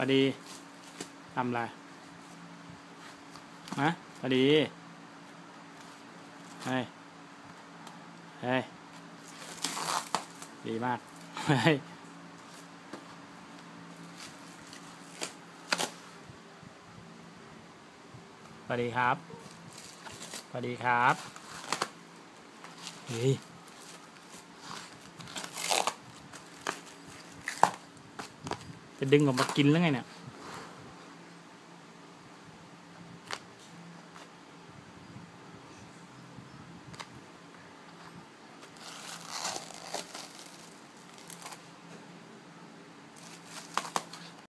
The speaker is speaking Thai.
พอดีทำอะไรฮะพอดีเฮ้ยเฮ้ยดีมากเฮ้ยสวัสดีครับ สวัสดีครับ เฮ้ย จะดึงออกมากินแล้วไงเนี่ย